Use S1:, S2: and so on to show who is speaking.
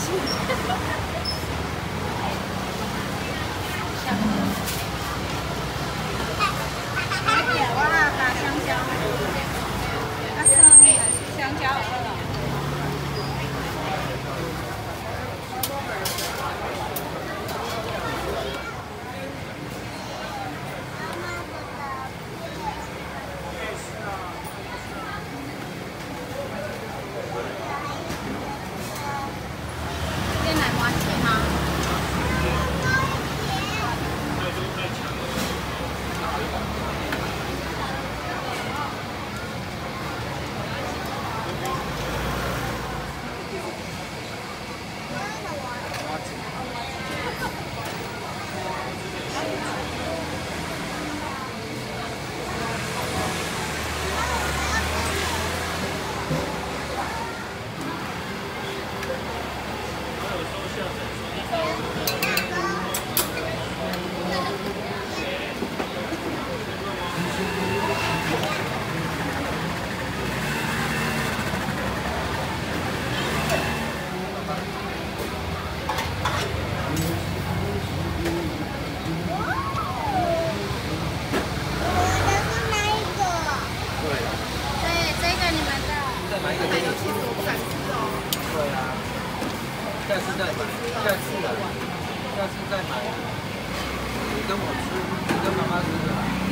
S1: 心。对啊下次再买，下次啊，下次再买。你跟我吃，你跟妈妈吃。